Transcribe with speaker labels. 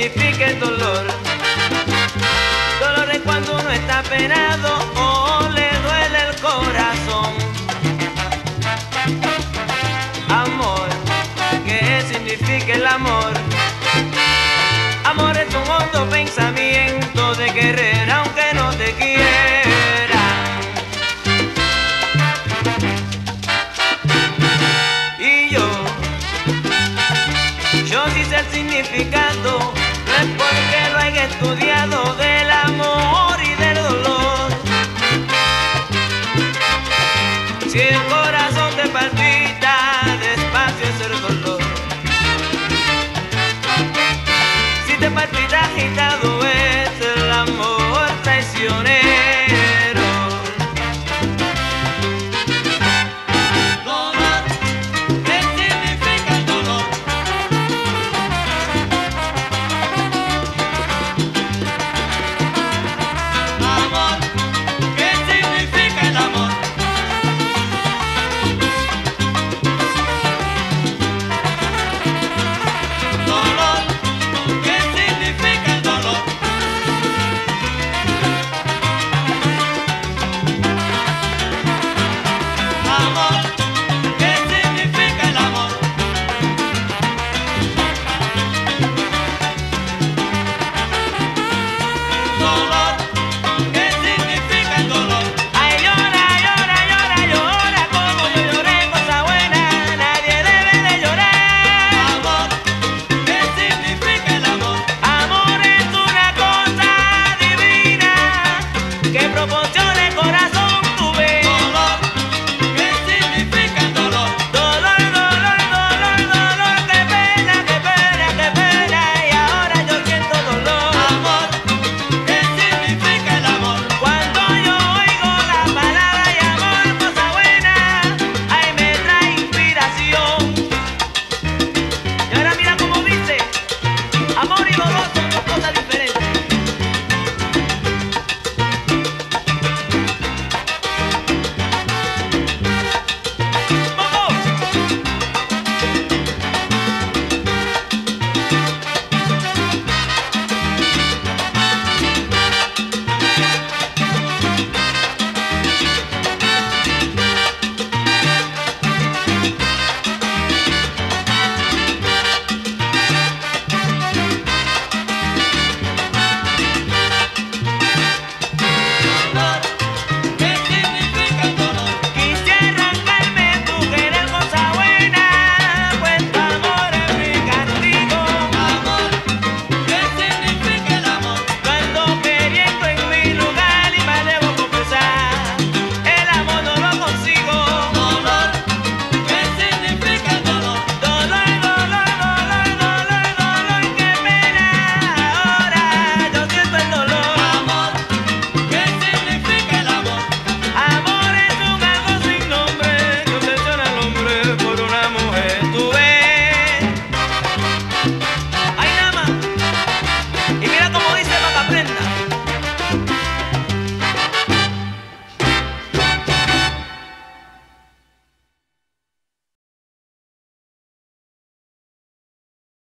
Speaker 1: significa el dolor. Dolor es cuando uno está penado o le duele el corazón. Amor, ¿qué significa el amor? Amor es un hondo pensamiento de querer aunque no te quiera. Y yo, yo sí sé el significado, no es porque lo haya estudiado del amor.